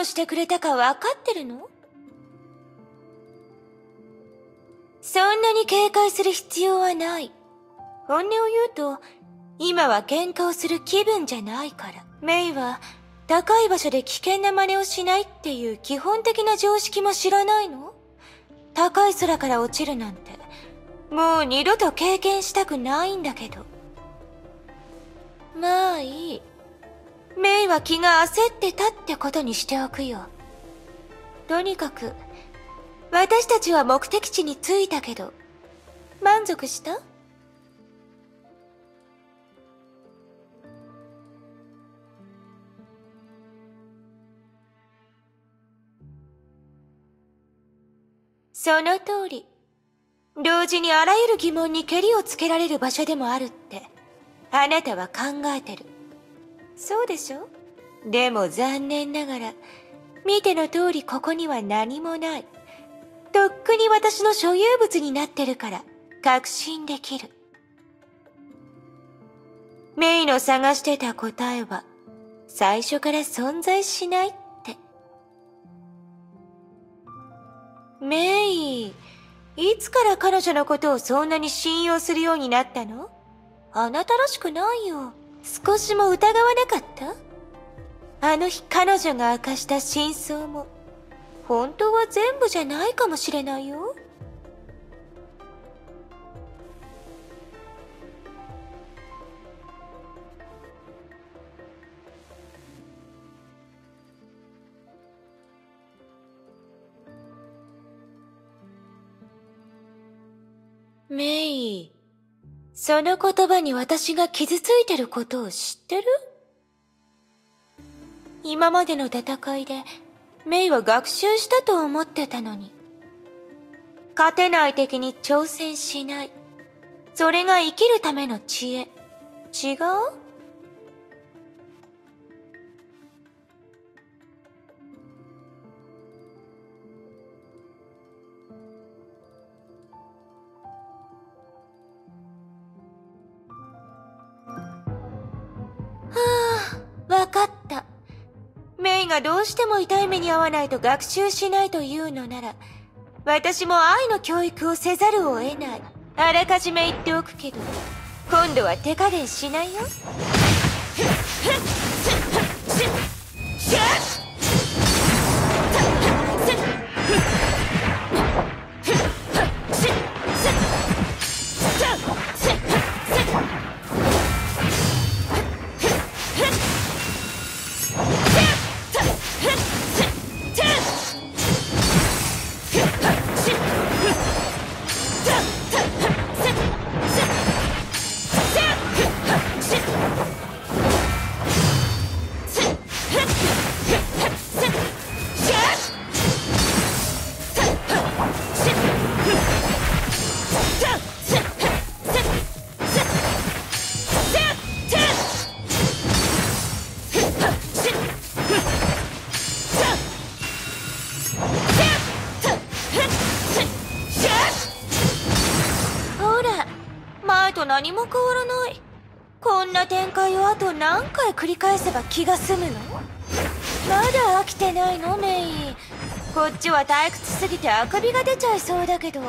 をしてくれたか分かってるの？そんなに警戒する必要はない。本音を言うと、今は喧嘩をする気分じゃないから。メイは、高い場所で危険な真似をしないっていう基本的な常識も知らないの？高い空から落ちるなんて、もう二度と経験したくないんだけど。まあいい。メイは気が焦ってたってことにしておくよ。とにかく、私たちは目的地に着いたけど、満足した？その通り。同時にあらゆる疑問にケリをつけられる場所でもあるって、あなたは考えてる。そうでしょ？でも残念ながら、見ての通りここには何もない。とっくに私の所有物になってるから、確信できる。メイの探してた答えは、最初から存在しないって。メイ、いつから彼女のことをそんなに信用するようになったの？あなたらしくないよ。少しも疑わなかった？あの日彼女が明かした真相も、本当は全部じゃないかもしれないよ。その言葉に私が傷ついてることを知ってる？今までの戦いで、メイは学習したと思ってたのに。勝てない敵に挑戦しない。それが生きるための知恵。違う？あわかった。メイがどうしても痛い目に遭わないと学習しないというのなら、私も愛の教育をせざるを得ない。あらかじめ言っておくけど、今度は手加減しないよ。ば気が済むの？まだ飽きてないの？メイこっちは退屈すぎてあくびが出ちゃいそうだけど。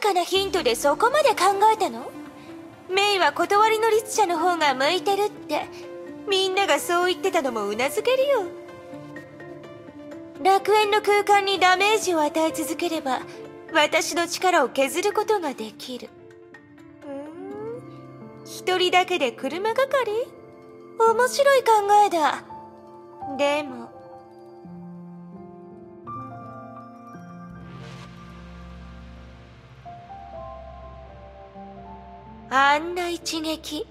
かなヒントでそこまで考えたの？メイは断りの律者の方が向いてるって。みんながそう言ってたのもうなずけるよ。楽園の空間にダメージを与え続ければ私の力を削ることができる。うん？一人だけで車係？面白い考えだ。でもあんな一撃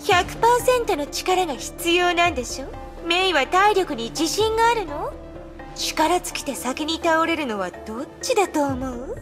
100%の力が必要なんでしょ？メイは体力に自信があるの？力尽きて先に倒れるのはどっちだと思う？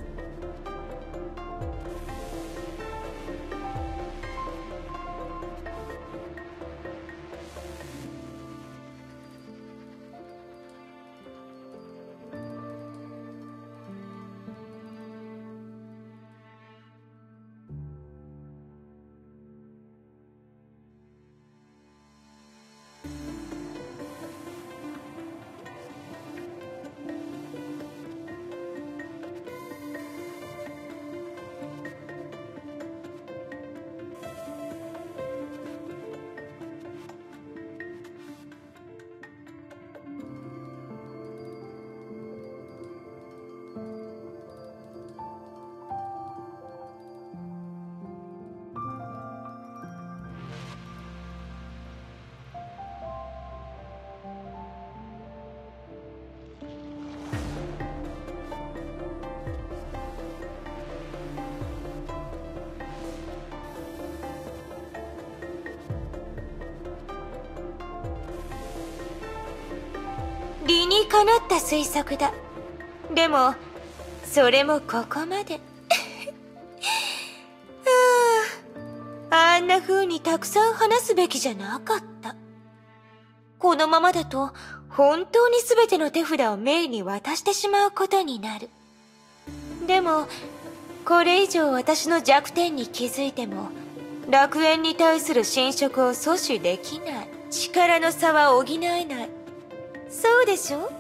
かなった推測だ。でもそれもここまで。あああんな風にたくさん話すべきじゃなかった。このままだと本当に全ての手札をメイに渡してしまうことになる。でもこれ以上私の弱点に気づいても楽園に対する侵食を阻止できない。力の差は補えない。そうでしょ？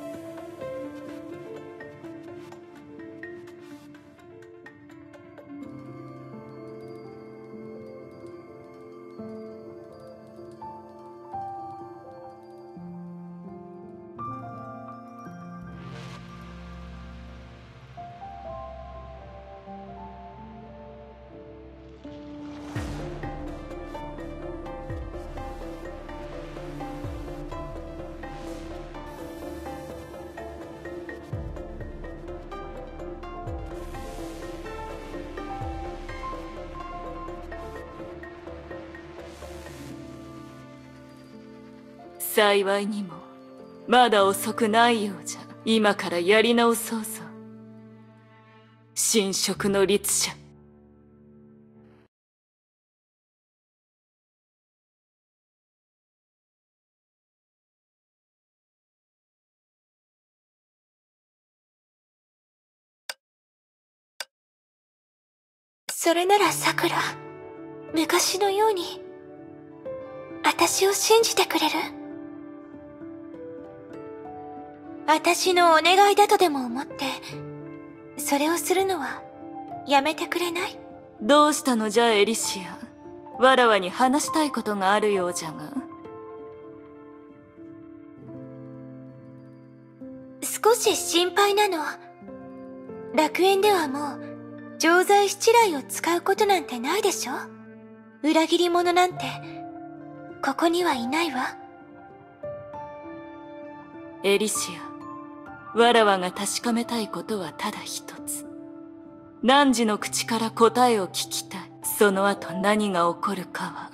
幸いにもまだ遅くないようじゃ今からやり直そうぞ。侵食の律者。それならさくら昔のように私を信じてくれる？私のお願いだとでも思ってそれをするのはやめてくれない？どうしたのじゃエリシア。わらわに話したいことがあるようじゃが。少し心配なの。楽園ではもう錠剤七来を使うことなんてないでしょ？裏切り者なんてここにはいないわ。エリシアわらわが確かめたいことはただ一つ。汝の口から答えを聞きたい。その後何が起こるかは。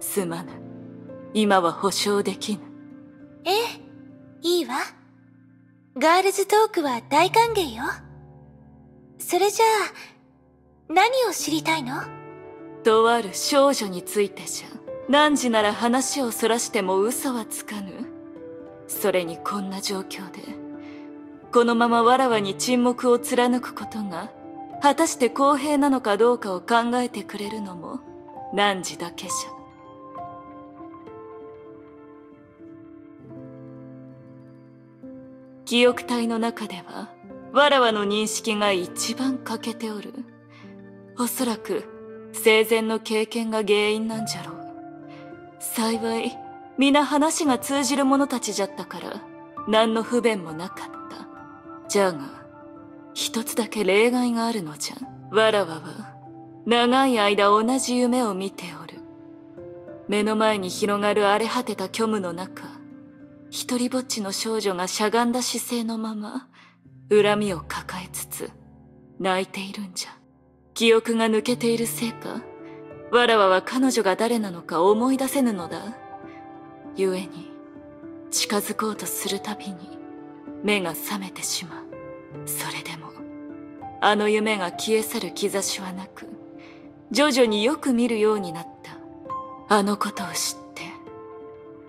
すまぬ。今は保証できぬ。ええいいわ。ガールズトークは大歓迎よ。それじゃあ何を知りたいの？とある少女についてじゃ。汝なら話をそらしても嘘はつかぬ。それにこんな状況でこのままわらわに沈黙を貫くことが果たして公平なのかどうかを考えてくれるのも汝だけじゃ記憶体の中ではわらわの認識が一番欠けておるおそらく生前の経験が原因なんじゃろう。幸い、皆話が通じる者たちじゃったから、何の不便もなかった。じゃが、一つだけ例外があるのじゃ。わらわは、長い間同じ夢を見ておる。目の前に広がる荒れ果てた虚無の中、一人ぼっちの少女がしゃがんだ姿勢のまま、恨みを抱えつつ、泣いているんじゃ。記憶が抜けているせいか、わらわは彼女が誰なのか思い出せぬのだ。故に、近づこうとするたびに、目が覚めてしまう。それでも、あの夢が消え去る兆しはなく、徐々によく見るようになった。あのことを知って、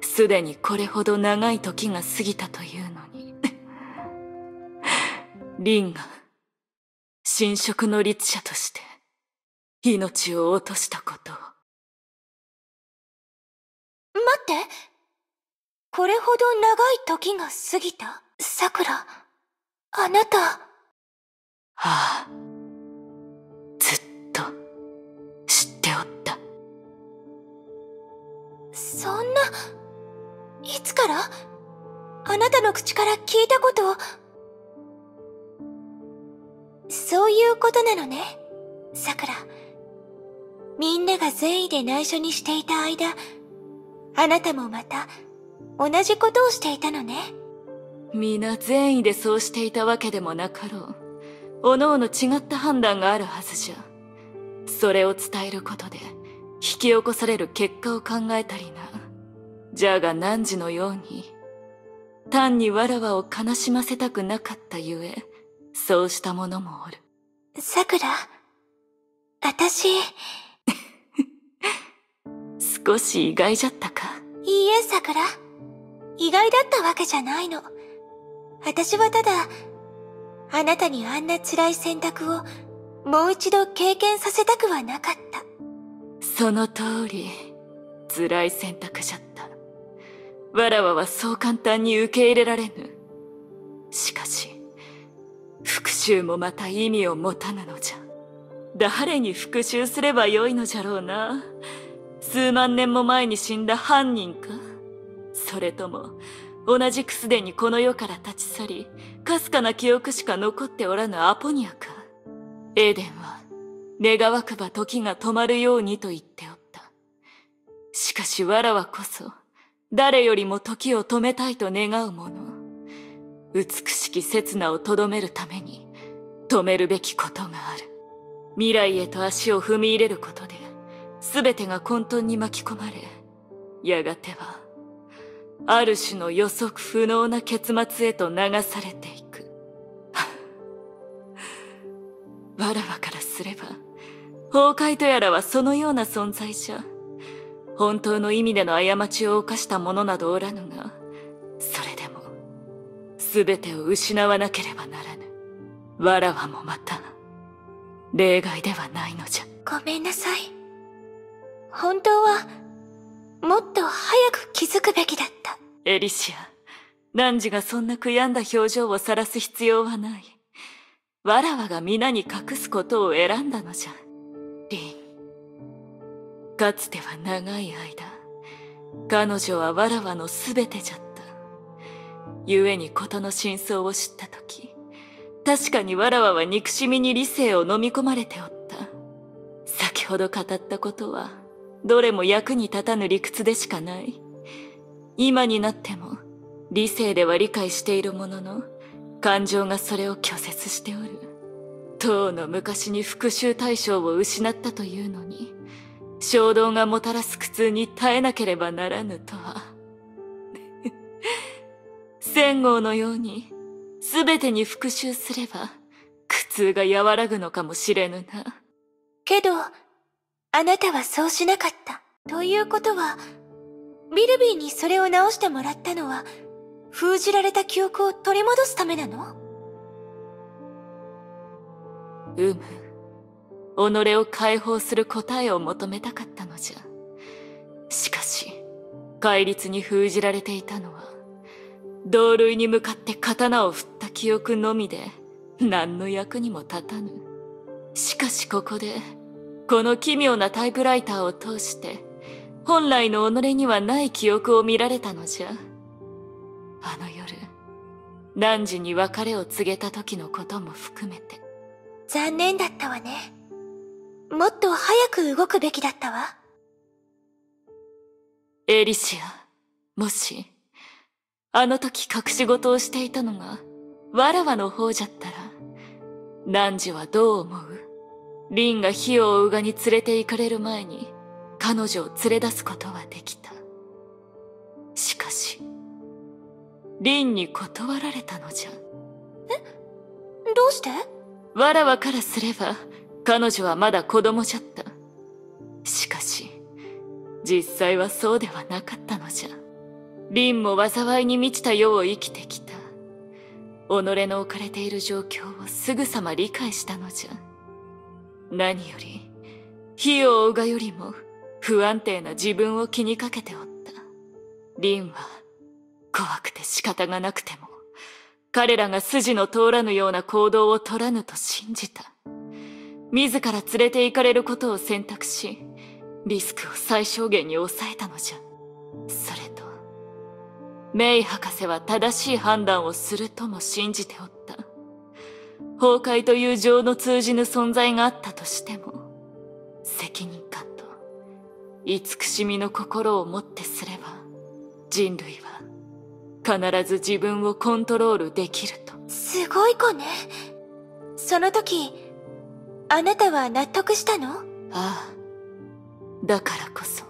すでにこれほど長い時が過ぎたというのに。リンが、侵食の律者として、命を落としたことを。待って。これほど長い時が過ぎた桜、あなた。ああ。ずっと、知っておった。そんな、いつから？あなたの口から聞いたことそういうことなのね、桜。みんなが善意で内緒にしていた間、あなたもまた同じことをしていたのね。皆善意でそうしていたわけでもなかろう。おのおの違った判断があるはずじゃ。それを伝えることで、引き起こされる結果を考えたりな。じゃが汝のように、単にわらわを悲しませたくなかったゆえ、そうした者もおる。桜、あたし、少し意外じゃったかいいえ、桜。意外だったわけじゃないの。私はただ、あなたにあんな辛い選択をもう一度経験させたくはなかった。その通り、辛い選択じゃった。わらわはそう簡単に受け入れられぬ。しかし、復讐もまた意味を持たぬのじゃ。誰に復讐すればよいのじゃろうな。数万年も前に死んだ犯人かそれとも、同じくすでにこの世から立ち去り、かすかな記憶しか残っておらぬアポニアか。エーデンは、願わくば時が止まるようにと言っておった。しかしわらわこそ、誰よりも時を止めたいと願う者。美しき刹那をとどめるために、止めるべきことがある。未来へと足を踏み入れることで、全てが混沌に巻き込まれ、やがては、ある種の予測不能な結末へと流されていく。わらわからすれば、崩壊とやらはそのような存在じゃ。本当の意味での過ちを犯した者などおらぬが、それでも、全てを失わなければならぬ。わらわもまた、例外ではないのじゃ。ごめんなさい。本当は、もっと早く気づくべきだった。エリシア、汝がそんな悔やんだ表情を晒す必要はない。わらわが皆に隠すことを選んだのじゃ。リン。かつては長い間、彼女はわらわの全てじゃった。故に事の真相を知ったとき、確かにわらわは憎しみに理性を飲み込まれておった。先ほど語ったことは、どれも役に立たぬ理屈でしかない。今になっても、理性では理解しているものの、感情がそれを拒絶しておる。当の昔に復讐対象を失ったというのに、衝動がもたらす苦痛に耐えなければならぬとは。戦後のように、すべてに復讐すれば、苦痛が和らぐのかもしれぬな。けど、あなたはそうしなかった。ということは、ビルビーにそれを直してもらったのは、封じられた記憶を取り戻すためなの？うむ。己を解放する答えを求めたかったのじゃ。しかし、戒律に封じられていたのは、同類に向かって刀を振った記憶のみで、何の役にも立たぬ。しかしここで、この奇妙なタイプライターを通して、本来の己にはない記憶を見られたのじゃ。あの夜、汝に別れを告げた時のことも含めて。残念だったわね。もっと早く動くべきだったわ。エリシア、もし、あの時隠し事をしていたのが、わらわの方じゃったら、汝はどう思う？リンが火を追うがに連れて行かれる前に、彼女を連れ出すことはできた。しかし、リンに断られたのじゃ。え？どうして？わらわからすれば、彼女はまだ子供じゃった。しかし、実際はそうではなかったのじゃ。リンも災いに満ちた世を生きてきた。己の置かれている状況をすぐさま理解したのじゃ。何より、火を追うがよりも不安定な自分を気にかけておった。リンは怖くて仕方がなくても、彼らが筋の通らぬような行動を取らぬと信じた。自ら連れて行かれることを選択し、リスクを最小限に抑えたのじゃ。それと、メイ博士は正しい判断をするとも信じておった。崩壊という情の通じぬ存在があったとしても、責任感と慈しみの心をもってすれば、人類は必ず自分をコントロールできると。すごい子ね。その時、あなたは納得したの？ああ。だからこそ、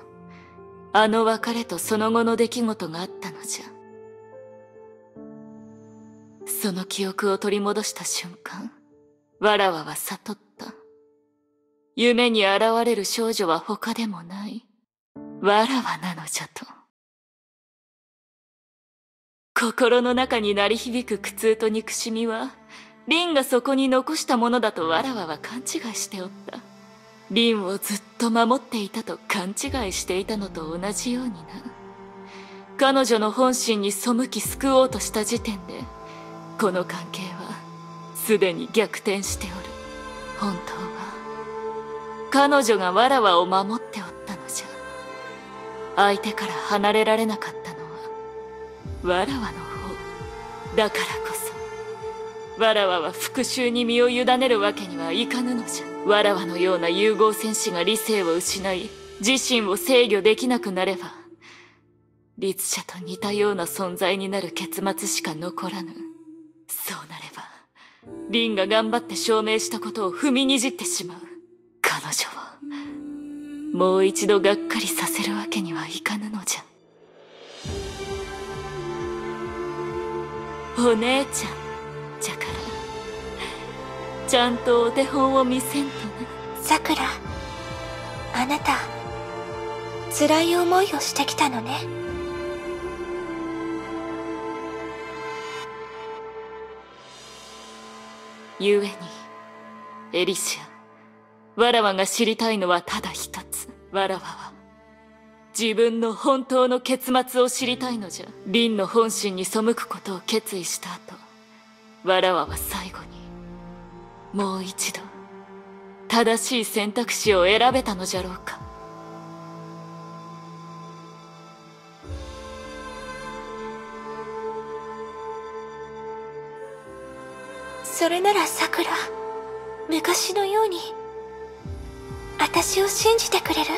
あの別れとその後の出来事があったのじゃ。その記憶を取り戻した瞬間、わらわは悟った。夢に現れる少女は他でもない、わらわなのじゃと。心の中に鳴り響く苦痛と憎しみは、リンがそこに残したものだとわらわは勘違いしておった。リンをずっと守っていたと勘違いしていたのと同じようにな。彼女の本心に背き救おうとした時点で、この関係はすでに逆転しておる。本当は、彼女がわらわを守っておったのじゃ。相手から離れられなかったのは、わらわの方。だからこそ、わらわは復讐に身を委ねるわけにはいかぬのじゃわらわのような融合戦士が理性を失い自身を制御できなくなれば律者と似たような存在になる結末しか残らぬそうなれば凛が頑張って証明したことを踏みにじってしまう。彼女をもう一度がっかりさせるわけにはいかぬのじゃ。お姉ちゃんじゃからちゃんとお手本を見せんとな。さくらあなた辛い思いをしてきたのね。故にエリシアわらわが知りたいのはただ一つ。わらわは自分の本当の結末を知りたいのじゃ。凛の本心に背くことを決意した後。わらわは最後にもう一度正しい選択肢を選べたのじゃろうか。それならさくら昔のように私を信じてくれる？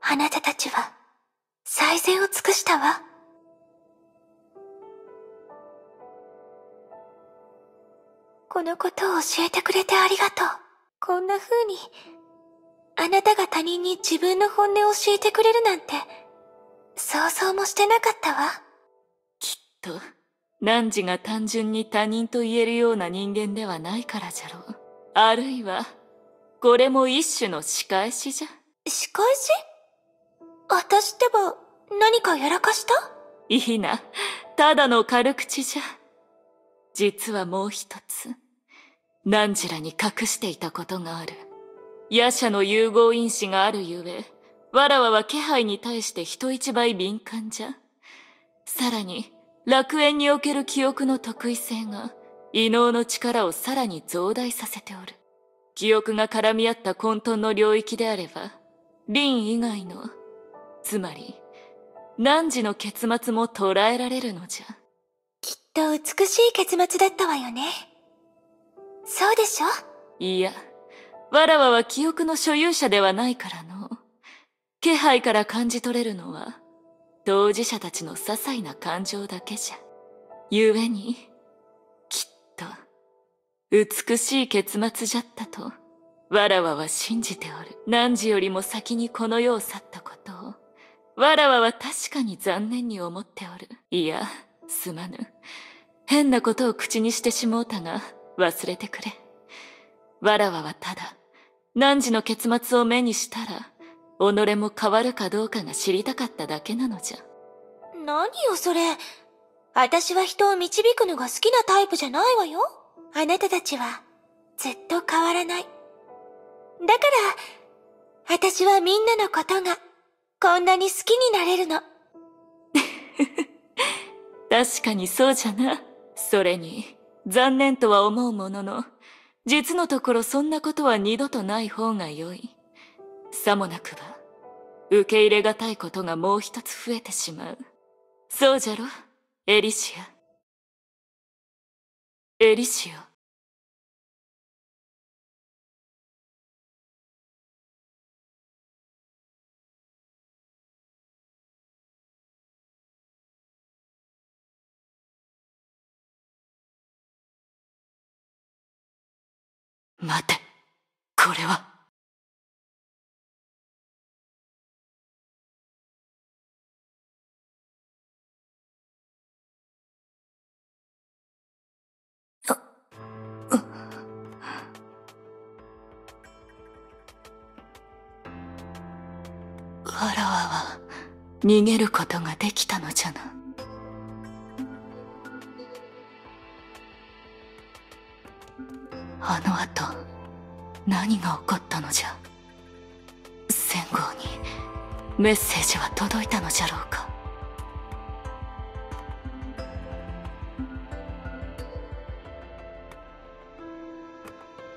あなたたちは最善を尽くしたわ。このことを教えてくれてありがとう。こんな風に、あなたが他人に自分の本音を教えてくれるなんて、想像もしてなかったわ。きっと、汝が単純に他人と言えるような人間ではないからじゃろう。あるいは、これも一種の仕返しじゃ。仕返し？私ってば、何かやらかした？いいな。ただの軽口じゃ。実はもう一つ、汝らに隠していたことがある。夜叉の融合因子があるゆえ、わらわは気配に対して人一倍敏感じゃ。さらに楽園における記憶の特異性が異能の力をさらに増大させておる。記憶が絡み合った混沌の領域であれば凛以外のつまり汝の結末も捉えられるのじゃ。きっと美しい結末だったわよね。そうでしょ？いやわらわは記憶の所有者ではないからの。気配から感じ取れるのは当事者たちの些細な感情だけじゃ。故にきっと美しい結末じゃったとわらわは信じておる。汝よりも先にこの世を去ったことをわらわは確かに残念に思っておる。いやすまぬ。変なことを口にしてしもうたが忘れてくれ。わらわはただ汝の結末を目にしたら己も変わるかどうかが知りたかっただけなのじゃ。何よそれ。私は人を導くのが好きなタイプじゃないわよ。あなたたちはずっと変わらない。だから私はみんなのことがこんなに好きになれるの。確かにそうじゃな。それに残念とは思うものの実のところそんなことは二度とない方が良い。さもなくば受け入れがたいことがもう一つ増えてしまう。そうじゃろエリシア。エリシア。待て。これは。わらわは逃げることができたのじゃな。あの後何が起こったのじゃ？仙号にメッセージは届いたのじゃろうか？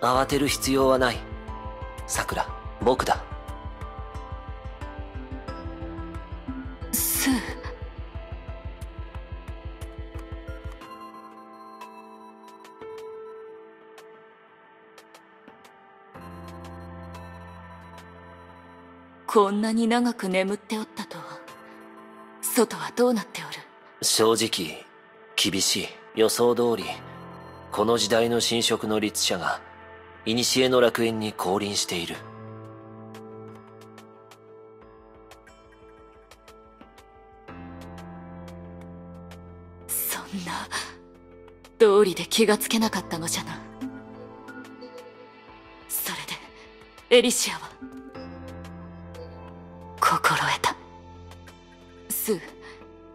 慌てる必要はない。さくら僕だ。スーこんなに長く眠っておったとは。外はどうなっておる？正直厳しい。予想通りこの時代の侵食の律者が古の楽園に降臨している。そんな道理で気がつけなかったのじゃな。それでエリシアは？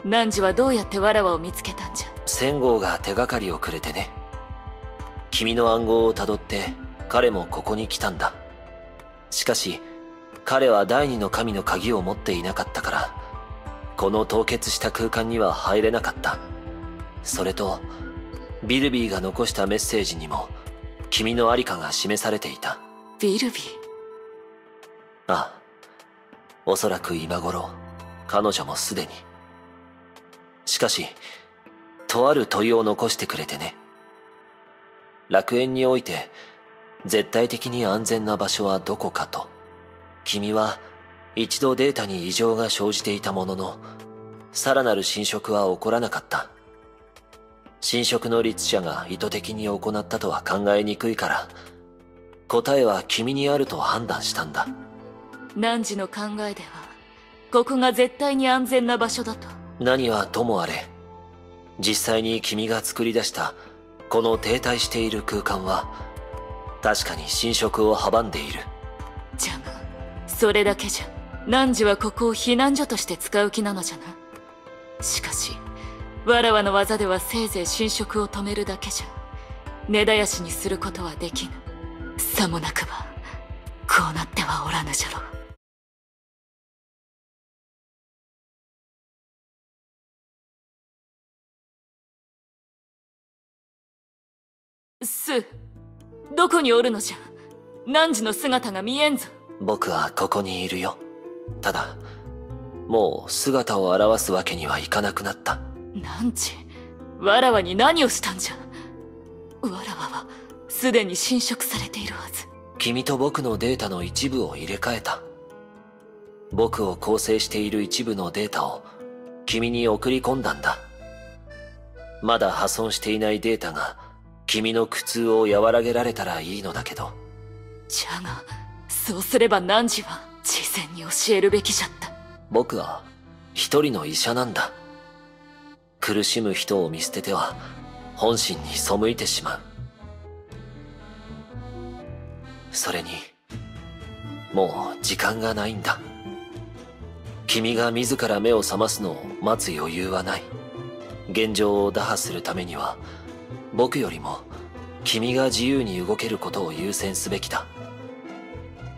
汝はどうやってわらわを見つけたんじゃ？仙号が手がかりをくれてね。君の暗号をたどって彼もここに来たんだ。しかし彼は第二の神の鍵を持っていなかったからこの凍結した空間には入れなかった。それとビルビーが残したメッセージにも君の在りかが示されていた。ビルビー？ああおそらく今頃彼女もすでにしかしとある問いを残してくれてね。楽園において絶対的に安全な場所はどこかと。君は一度データに異常が生じていたもののさらなる侵食は起こらなかった。侵食の律者が意図的に行ったとは考えにくいから答えは君にあると判断したんだ。汝の考えではここが絶対に安全な場所だと。何はともあれ実際に君が作り出したこの停滞している空間は確かに侵食を阻んでいる。じゃがそれだけじゃ汝はここを避難所として使う気なのじゃな。しかしわらわの技ではせいぜい侵食を止めるだけじゃ根絶やしにすることはできぬ。さもなくばこうなってはおらぬじゃろう。すどこにおるのじゃ。汝の姿が見えんぞ。僕はここにいるよ。ただもう姿を現すわけにはいかなくなった。汝わらわに何をしたんじゃ。わらわはすでに侵食されているはず。君と僕のデータの一部を入れ替えた。僕を構成している一部のデータを君に送り込んだんだ。まだ破損していないデータが君の苦痛を和らげられたらいいのだけど。じゃがそうすれば汝は事前に教えるべきじゃった。僕は一人の医者なんだ。苦しむ人を見捨てては本心に背いてしまう。それにもう時間がないんだ。君が自ら目を覚ますのを待つ余裕はない。現状を打破するためには僕よりも君が自由に動けることを優先すべきだ。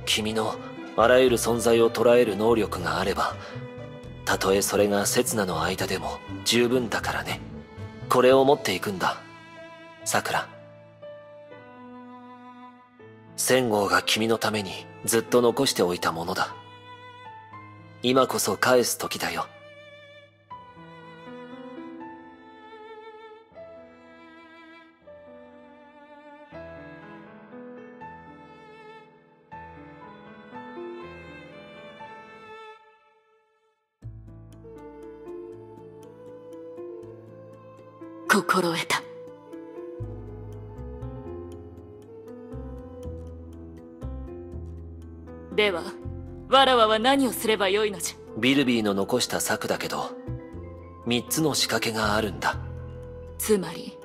君のあらゆる存在を捉える能力があればたとえそれが刹那の間でも十分だからね。これを持っていくんだ。さくら。千号が君のためにずっと残しておいたものだ。今こそ返す時だよ。心得た。ではわらわは何をすればよいのじゃ？ビルビーの残した策だけど三つの仕掛けがあるんだ。つまり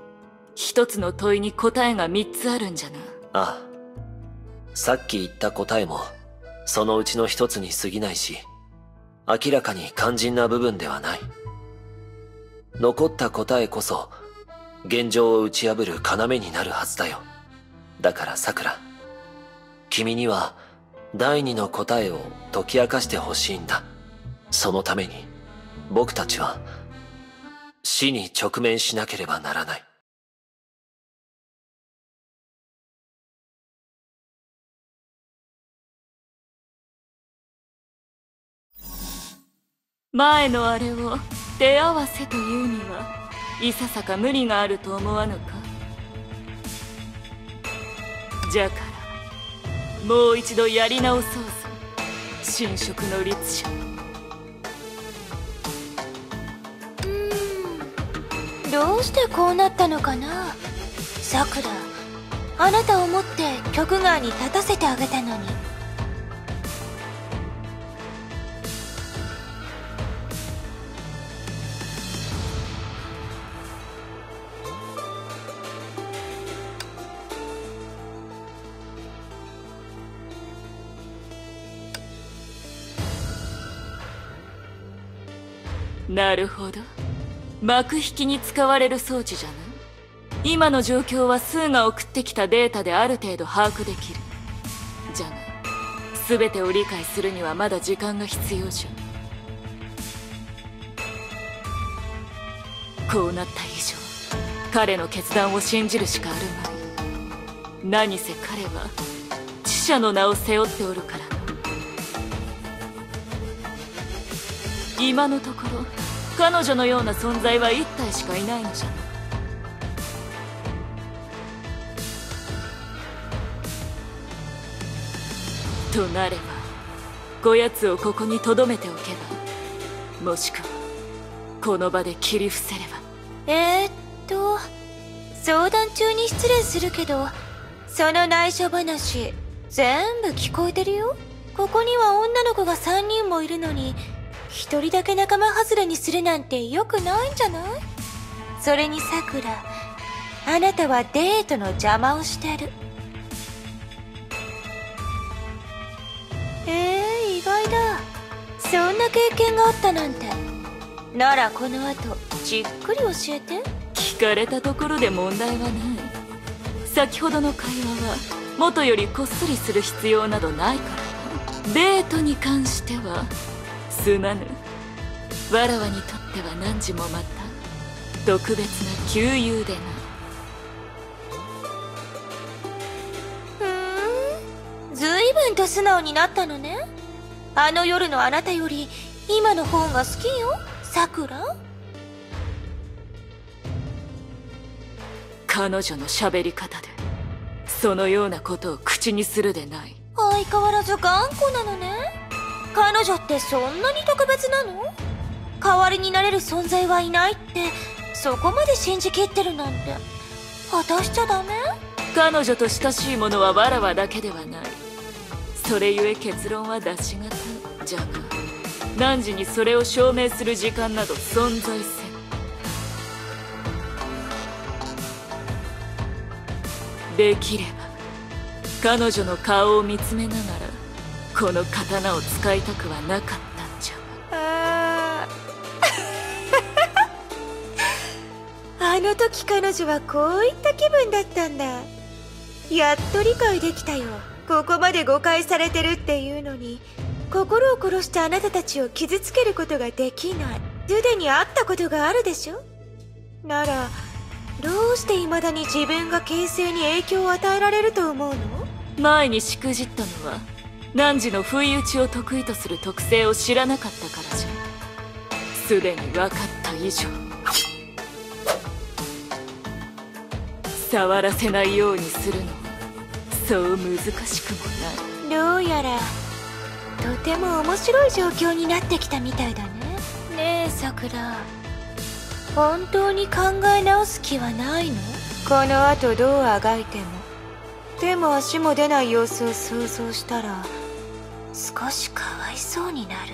一つの問いに答えが三つあるんじゃな。ああ。さっき言った答えもそのうちの一つに過ぎないし明らかに肝心な部分ではない。残った答えこそ現状を打ち破る要になるはずだよ。だからさくら君には第二の答えを解き明かしてほしいんだ。そのために僕たちは死に直面しなければならない。前のあれを手合わせというにはいささか無理があると思わぬか？じゃからもう一度やり直そうぞ侵食の律者。うんどうしてこうなったのかな？さくらあなたをもって局外に立たせてあげたのに。なるほど。幕引きに使われる装置じゃな。い今の状況はスーが送ってきたデータである程度把握できる。じゃが全てを理解するにはまだ時間が必要じゃ。こうなった以上彼の決断を信じるしかあるまい。何せ彼は知者の名を背負っておるから。今のところ彼女のような存在は一体しかいないのじゃ。となればこやつをここに留めておけばもしくはこの場で切り伏せれば。えー、っと相談中に失礼するけどその内緒話全部聞こえてるよ。ここには女の子が3人もいるのに一人だけ仲間外れにするなんて良くないんじゃない？それにさくらあなたはデートの邪魔をしてる。えー、意外だ。そんな経験があったなんて。ならこの後じっくり教えて。聞かれたところで問題はない。先ほどの会話は元よりこっそりする必要などないから。デートに関してはすまぬ。わらわにとっては何時もまた。特別な旧友でな。ふん。ずいぶんと素直になったのね。あの夜のあなたより今の方が好きよ。さくら？彼女の喋り方でそのようなことを口にするでない。相変わらず頑固なのね。彼女ってそんなに特別なの？代わりになれる存在はいないってそこまで信じきってるなんて。果たしちゃダメ？彼女と親しいものはわらわだけではない。それゆえ結論は出しがたい。じゃが汝にそれを証明する時間など存在せん。できれば彼女の顔を見つめながらこの刀を使いたくはなかったんじゃ。あー。あの時彼女はこういった気分だったんだ。やっと理解できたよ。ここまで誤解されてるっていうのに。心を殺してあなたたちを傷つけることができない。すでに会ったことがあるでしょ？ならどうして未だに自分が形勢に影響を与えられると思うの？前にしくじったのは汝の不意打ちを得意とする特性を知らなかったからじゃ。すでに分かった以上。触らせないようにするのはそう難しくもない。どうやらとても面白い状況になってきたみたいだね。ねえさくら本当に考え直す気はないの？この後どうあがいても。手も足も出ない様子を想像したら少しかわいそうになる。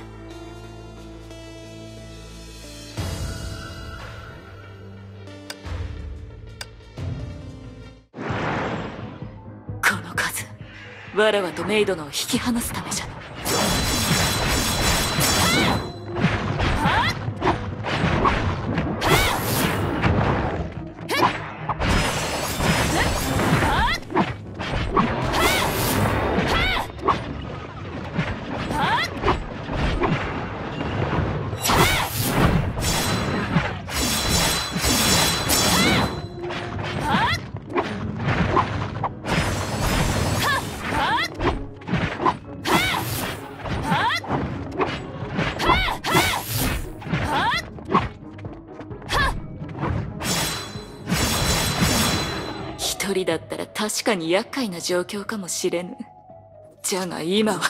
この数わらわとメイドのを引き離すためじゃ。確かに厄介な状況かもしれぬ。じゃが今は。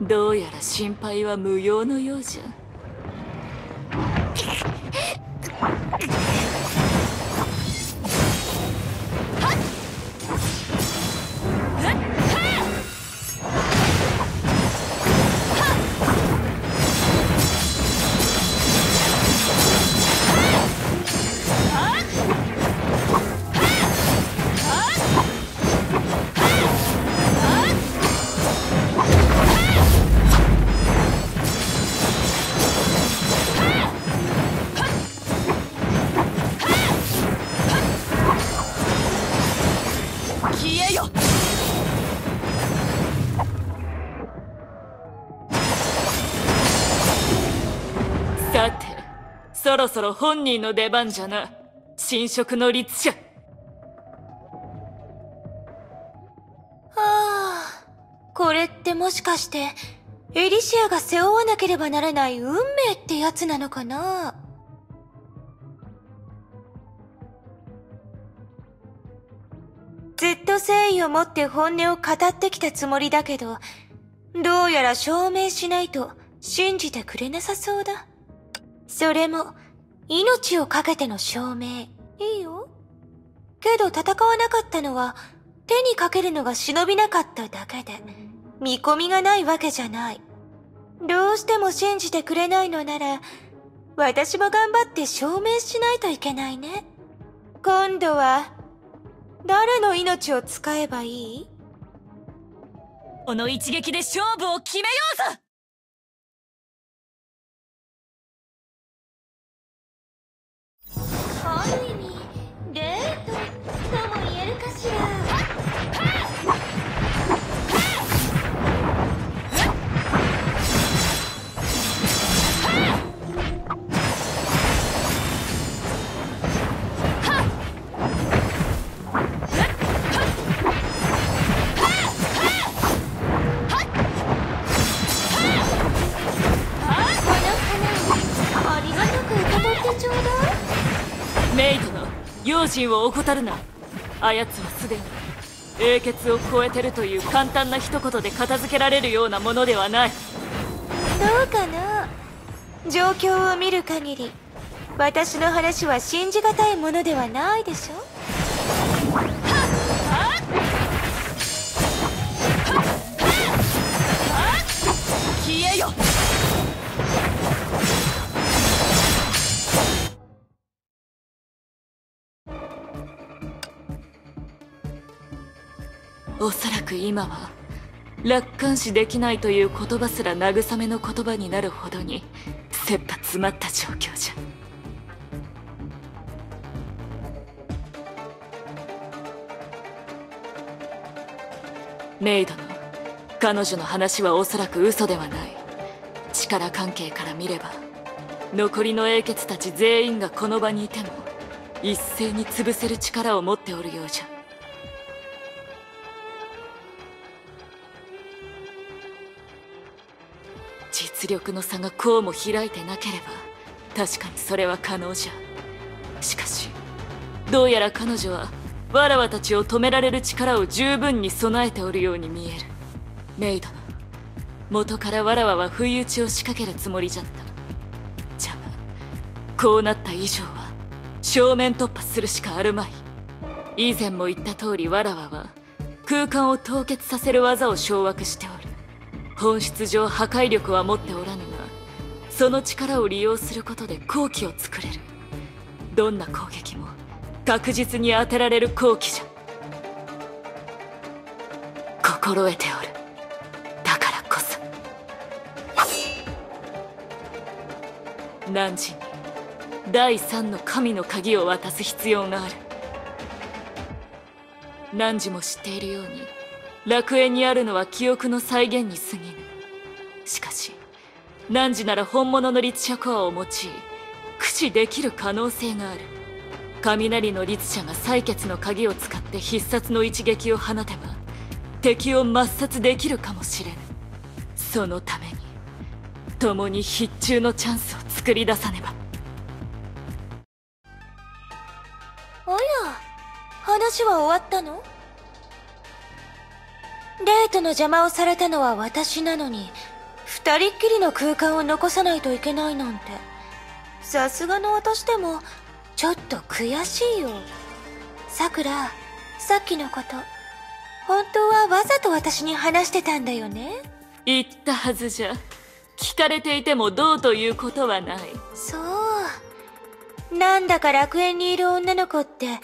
どうやら心配は無用のようじゃ。ろそろ本人の出番じゃな。新色の律者はあ。これってもしかしてエリシアが背負わなければならない運命ってやつなのかな？ずっと誠意を持って本音を語ってきたつもりだけど、どうやら証明しないと信じてくれなさそうだ。それも、命を懸けての証明。いいよ。けど戦わなかったのは、手にかけるのが忍びなかっただけで、見込みがないわけじゃない。どうしても信じてくれないのなら、私も頑張って証明しないといけないね。今度は、誰の命を使えばいい？この一撃で勝負を決めようぞ用心を怠るな。あやつはすでに英傑を超えてるという簡単な一言で片付けられるようなものではない。どうかな？状況を見る限り私の話は信じがたいものではないでしょ？消えよおそらく今は楽観視できないという言葉すら慰めの言葉になるほどに切羽詰まった状況じゃ。メイドの彼女の話はおそらく嘘ではない。力関係から見れば残りの英傑たち全員がこの場にいても一斉に潰せる力を持っておるようじゃ。力の差がこうも開いてなければ確かにそれは可能じゃ。しかしどうやら彼女はわらわたちを止められる力を十分に備えておるように見える。メイド元からわらわは不意打ちを仕掛けるつもりじゃった。じゃがこうなった以上は正面突破するしかあるまい。以前も言った通りわらわは空間を凍結させる技を掌握しておる本質上破壊力は持っておらぬがその力を利用することで好機を作れる。どんな攻撃も確実に当てられる好機じゃ。心得ておる。だからこそ。汝に第三の神の鍵を渡す必要がある。汝も知っているように楽園にあるのは記憶の再現に過ぎぬ。しかし汝なら本物の律者コアを用い駆使できる可能性がある。雷の律者が採血の鍵を使って必殺の一撃を放てば敵を抹殺できるかもしれぬ。そのために共に必中のチャンスを作り出さねば。おや話は終わったの？デートの邪魔をされたのは私なのに二人っきりの空間を残さないといけないなんて。さすがの私でもちょっと悔しいよ。さくらさっきのこと本当はわざと私に話してたんだよね？言ったはずじゃ。聞かれていてもどうということはない。そう。なんだか楽園にいる女の子って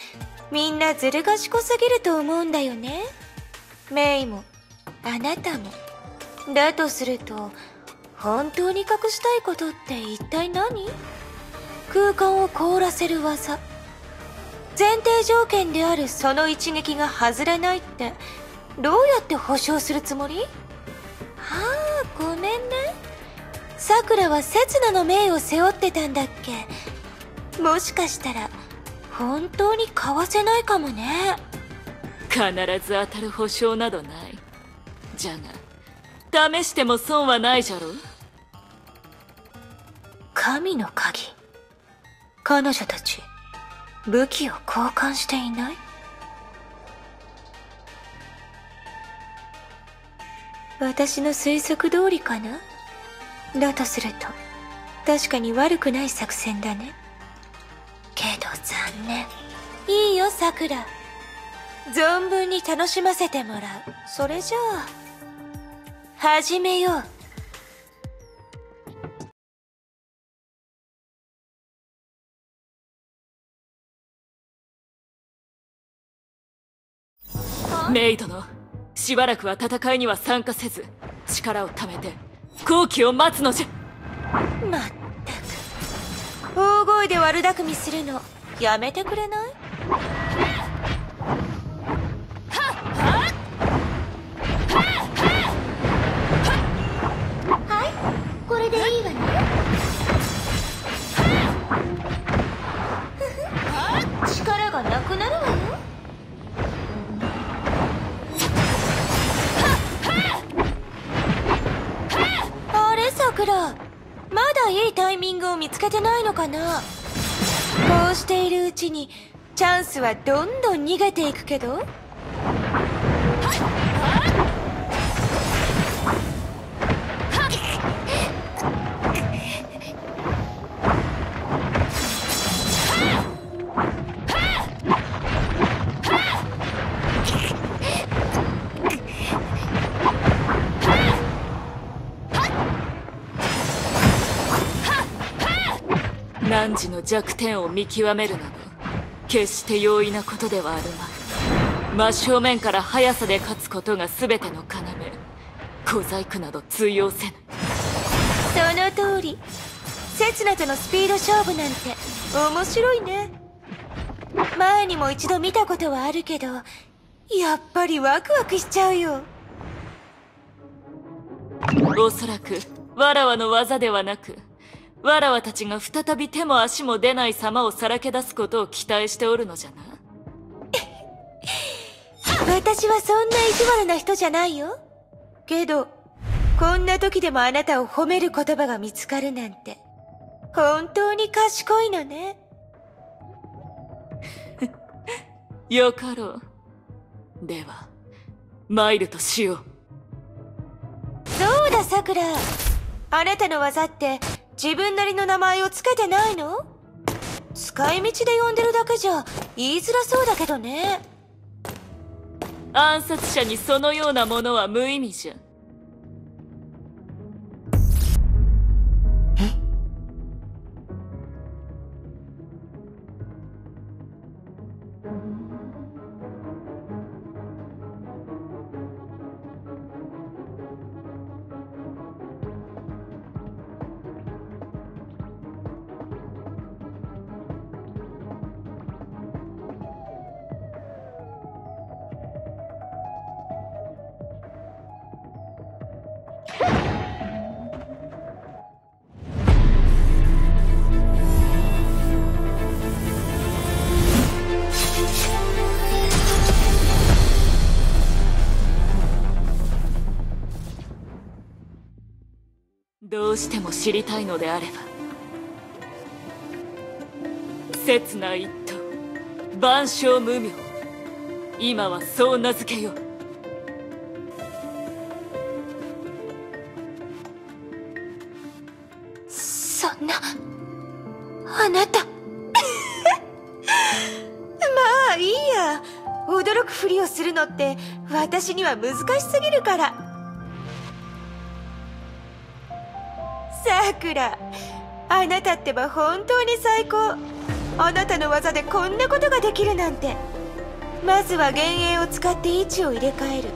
みんなずる賢すぎると思うんだよねメイもあなたも。だとすると本当に隠したいことって一体何？空間を凍らせる技。前提条件であるその一撃が外れないって。どうやって保証するつもり？はあごめんね。さくらは刹那の命を背負ってたんだっけ。もしかしたら本当に買わせないかもね。必ず当たる保証などない。じゃが試しても損はないじゃろ神の鍵。彼女たち武器を交換していない？私の推測通りかな？だとすると確かに悪くない作戦だね。けど残念。いいよさくら存分に楽しませてもらう。それじゃあ始めよう。メイ殿しばらくは戦いには参加せず力を貯めて好機を待つのじゃ。まったく。大声で悪巧みするのやめてくれない？れでいいわね力がなくなるわよあれさくら。まだいいタイミングを見つけてないのかな？こうしているうちにチャンスはどんどん逃げていくけど？汝の弱点を見極めるなど決して容易なことではあるまい真正面から速さで勝つことが全ての要。小細工など通用せぬその通り。刹那とのスピード勝負なんて面白いね。前にも一度見たことはあるけどやっぱりワクワクしちゃうよ。おそらくわらわの技ではなくわらわたちが再び手も足も出ない様をさらけ出すことを期待しておるのじゃな。私はそんな意地悪な人じゃないよ。けどこんな時でもあなたを褒める言葉が見つかるなんて本当に賢いのね。よかろう。では参るとしよう。そうださくら。あなたの技って自分なりの名前をつけてないの？使い道で呼んでるだけじゃ言いづらそうだけどね。暗殺者にそのようなものは無意味じゃ。知りたいのであれば刹那一刀万象無名。今はそう名付けよう。そんなあなた。まあいいや。驚くふりをするのって私には難しすぎるから。さくらあなたってば本当に最高。あなたの技でこんなことができるなんて。まずは幻影を使って位置を入れ替える。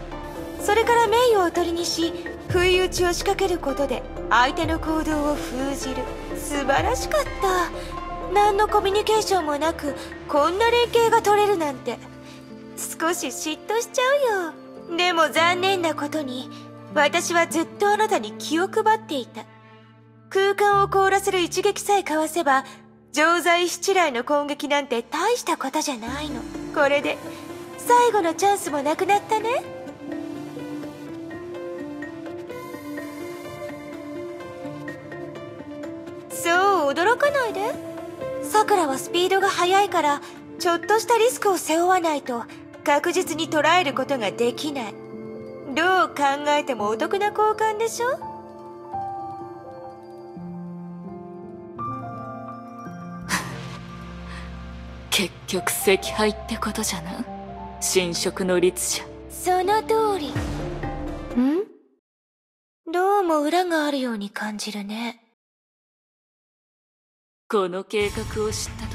それから名誉を取りにし不意打ちを仕掛けることで相手の行動を封じる。素晴らしかった。何のコミュニケーションもなくこんな連携が取れるなんて。少し嫉妬しちゃうよ。でも残念なことに私はずっとあなたに気を配っていた。空間を凍らせる一撃さえかわせば常在七来の攻撃なんて大したことじゃないの。これで最後のチャンスもなくなったね。そう驚かないで。さくらはスピードが速いからちょっとしたリスクを背負わないと確実に捉えることができない。どう考えてもお得な交換でしょ？結局赤敗ってことじゃな？侵食の律者。その通り。ん？どうも裏があるように感じるね。この計画を知った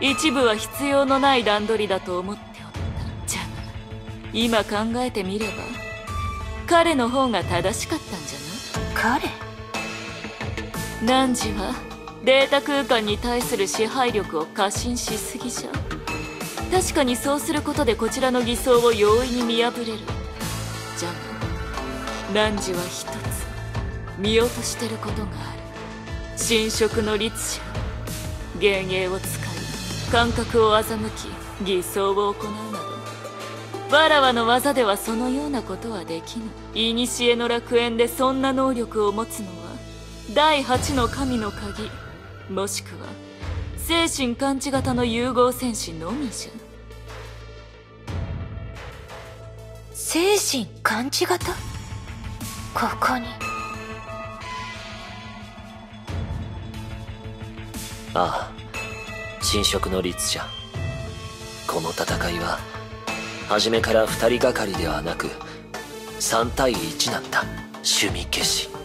時一部は必要のない段取りだと思っておった。じゃが今考えてみれば彼の方が正しかったんじゃ彼？な汝は？データ空間に対する支配力を過信しすぎじゃ確かにそうすることでこちらの偽装を容易に見破れる。じゃが汝は一つ見落としてることがある。侵食の律者幻影を使い感覚を欺き偽装を行うなど。わらわの技ではそのようなことはできぬ。古の楽園でそんな能力を持つのは第八の神の鍵。もしくは精神感知型の融合戦士のみじゃ。精神感知型？ここに。ああ侵食の律者この戦いは初めから二人がかりではなく3対1なんだ趣味消し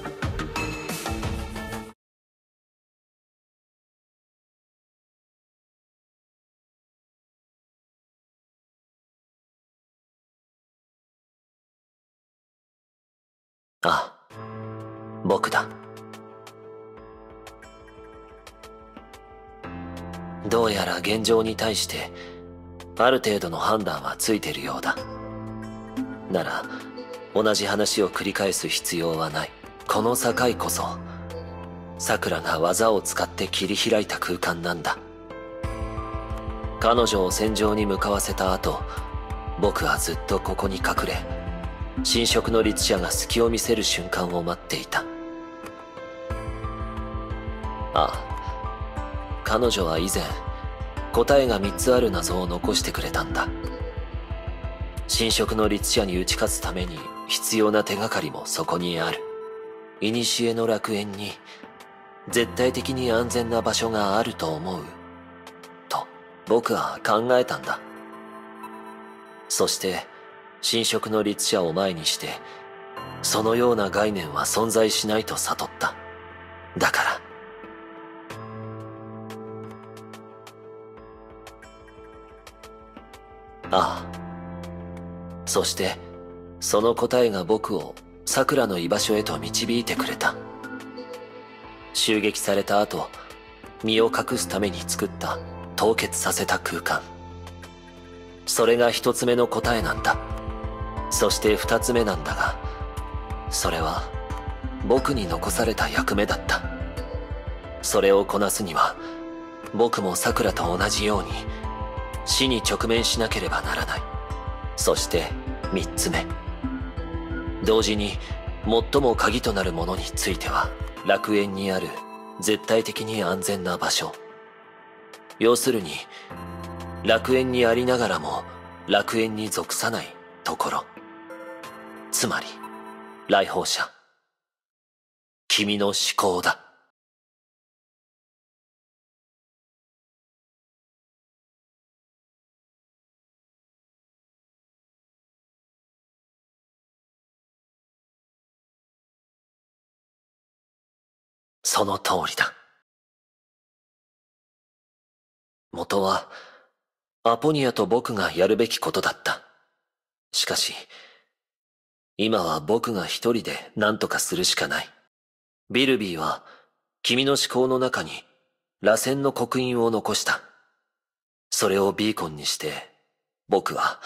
ああ僕だ。どうやら現状に対してある程度の判断はついてるようだ。なら同じ話を繰り返す必要はない。この境こそ桜が技を使って切り開いた空間なんだ。彼女を戦場に向かわせた後僕はずっとここに隠れ侵食の律者が隙を見せる瞬間を待っていた。ああ彼女は以前答えが3つある謎を残してくれたんだ。侵食の律者に打ち勝つために必要な手がかりもそこにある。古の楽園に絶対的に安全な場所があると思う。と僕は考えたんだ。そして侵食の律者を前にしてそのような概念は存在しないと悟った。だから。ああ。そしてその答えが僕を桜の居場所へと導いてくれた。襲撃された後身を隠すために作った凍結させた空間。それが一つ目の答えなんだ。そして二つ目なんだがそれは僕に残された役目だった。それをこなすには僕も桜と同じように死に直面しなければならない。そして三つ目。同時に最も鍵となるものについては楽園にある絶対的に安全な場所。要するに楽園にありながらも楽園に属さないところ。つまり来訪者君の思考だその通りだ。元は、アポニアと僕がやるべきことだった。しかし、今は僕が一人で何とかするしかない。ビルビーは、君の思考の中に、螺旋の刻印を残した。それをビーコンにして、僕は、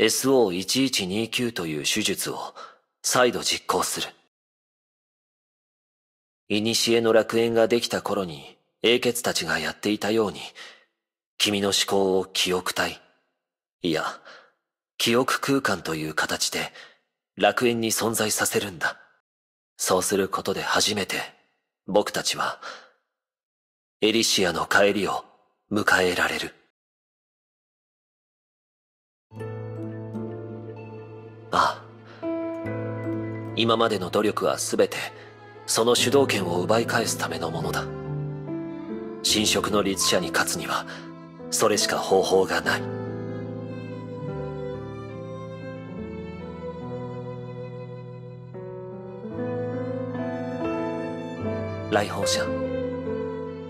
SO1129 という手術を再度実行する。古の楽園ができた頃に英傑たちがやっていたように、君の思考を記憶体、いや、記憶空間という形で楽園に存在させるんだ。そうすることで初めて僕たちはエリシアの帰りを迎えられる。ああ。今までの努力はすべてその主導権を奪い返すためのものだ侵食の律者に勝つにはそれしか方法がない来訪者。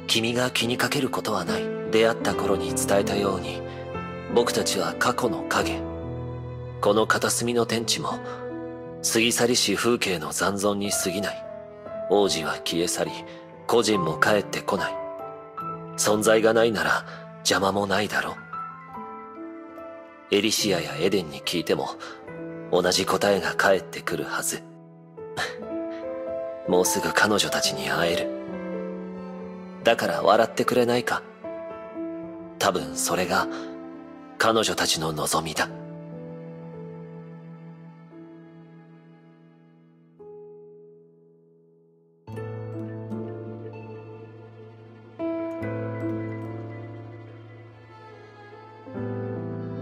君が気にかけることはない。出会った頃に伝えたように僕たちは過去の影。この片隅の天地も過ぎ去りし風景の残存に過ぎない。王子は消え去り個人も帰ってこない。存在がないなら邪魔もないだろう。エリシアやエデンに聞いても同じ答えが返ってくるはず。もうすぐ彼女たちに会える。だから笑ってくれないか。多分それが彼女たちの望みだ。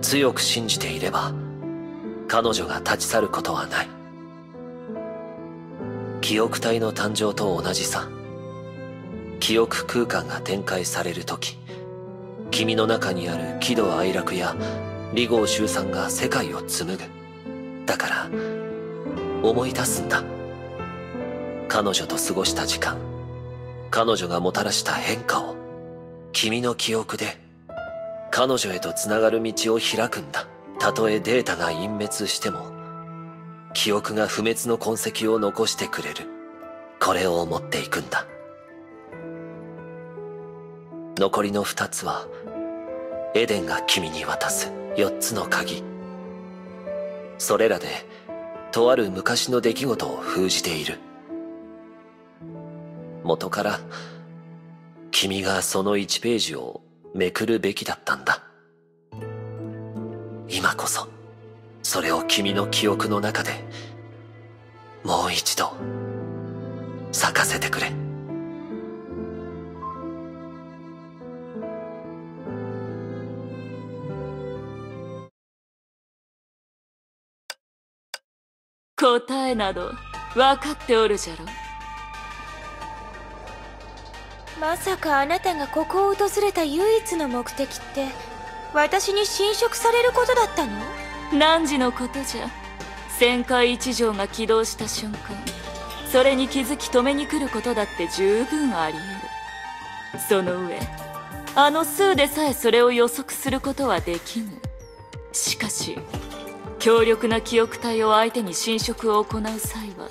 強く信じていれば彼女が立ち去ることはない。記憶体の誕生と同じさ。記憶空間が展開される時君の中にある喜怒哀楽や離合集散が世界を紡ぐ。だから思い出すんだ。彼女と過ごした時間彼女がもたらした変化を君の記憶で彼女へとつながる道を開くんだ。たとえデータが隠滅しても記憶が不滅の痕跡を残してくれる。これを持っていくんだ。残りの二つはエデンが君に渡す四つの鍵。それらでとある昔の出来事を封じている。元から君がその1ページをめくるべきだったんだ。今こそ。それを君の記憶の中でもう一度咲かせてくれ。答えなど分かっておるじゃろ。まさかあなたがここを訪れた唯一の目的って私に侵食されることだったの？何時のことじゃ。旋回一条が起動した瞬間それに気づき止めに来ることだって十分あり得る。その上あの数でさえそれを予測することはできぬ。しかし強力な記憶体を相手に侵食を行う際は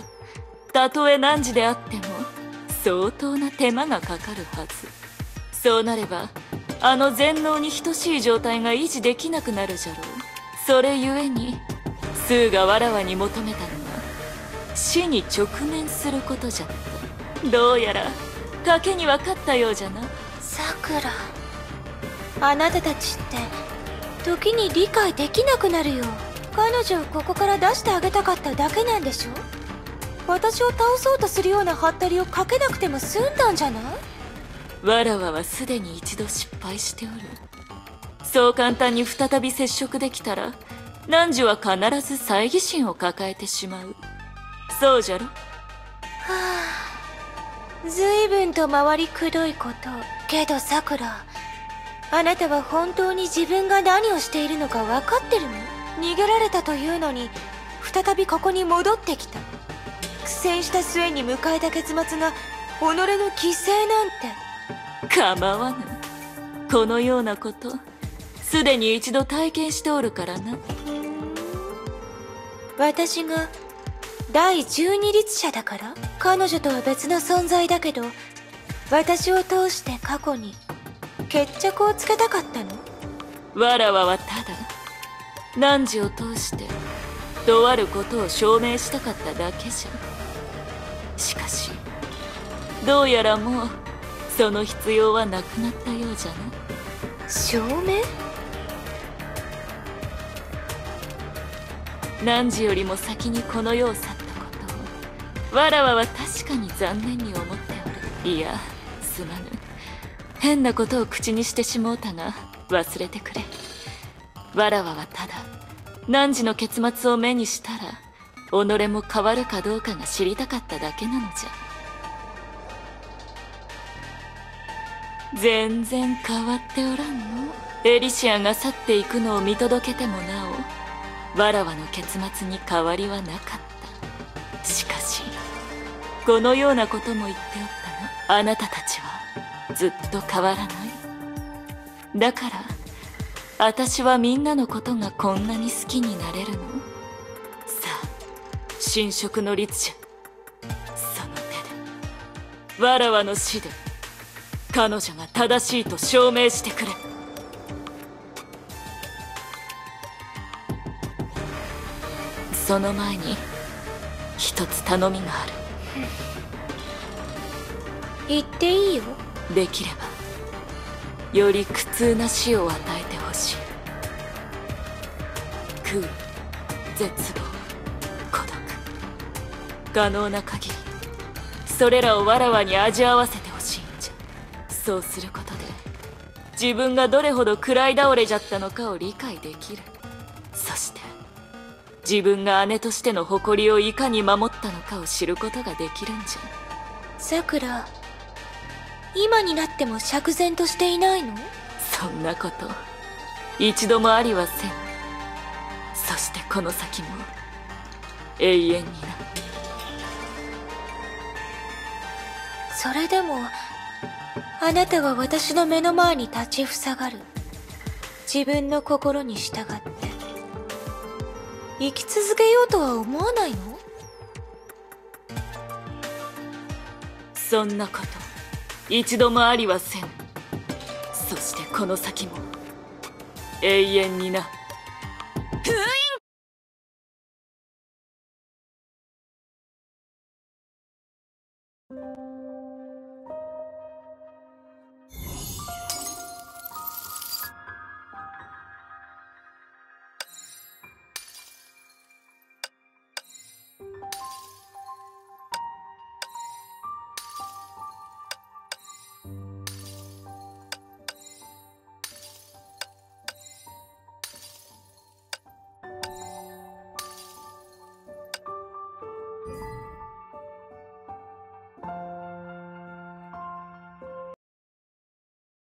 たとえ何時であっても相当な手間がかかるはず。そうなればあの全能に等しい状態が維持できなくなるじゃろう。それゆえにスーがわらわに求めたのは死に直面することじゃ。ったどうやら賭けに分かったようじゃな。さくらあなたたちって時に理解できなくなるよ彼女をここから出してあげたかっただけなんでしょ？私を倒そうとするようなハッタリをかけなくても済んだんじゃない？わらわはすでに一度失敗しておるそう簡単に再び接触できたら汝は必ず猜疑心を抱えてしまう。そうじゃろ？はあ。随分と回りくどいこと。けどさくら。あなたは本当に自分が何をしているのか分かってるの？逃げられたというのに再びここに戻ってきた。苦戦した末に迎えた結末が己の犠牲なんて。構わぬ。このようなことすでに一度体験しておるからな。私が第十二律者だから彼女とは別の存在だけど私を通して過去に決着をつけたかったの。わらわはただ汝を通してとあることを証明したかっただけじゃ。しかしどうやらもうその必要はなくなったようじゃな。証明？汝よりも先にこの世を去ったことを。わらわは確かに残念に思っておる。いやすまぬ。変なことを口にしてしもうたが忘れてくれ。わらわはただ汝の結末を目にしたら己も変わるかどうかが知りたかっただけなのじゃ。全然変わっておらんの。エリシアが去っていくのを見届けてもなおわらわの結末に変わりはなかった。しかしこのようなことも言っておったなあなたたちはずっと変わらない。だから私はみんなのことがこんなに好きになれるの。さあ侵食の律者。その手で。わらわの死で。彼女が正しいと証明してくれ。その前に一つ頼みがある。言っていいよ。できればより苦痛な死を与えてほしい。空絶望孤独。可能な限りそれらをわらわに味合わせてほしいんじゃ。そうすることで自分がどれほど食らい倒れじゃったのかを理解できる自分が姉としての誇りをいかに守ったのかを知ることができるんじゃ。さくら今になっても釈然としていないの？そんなこと一度もありはせん。そしてこの先も永遠になそれでもあなたは私の目の前に立ちふさがる。自分の心に従って生き続けようとは思わないの？そんなこと一度もありはせん。そしてこの先も永遠にな。ふい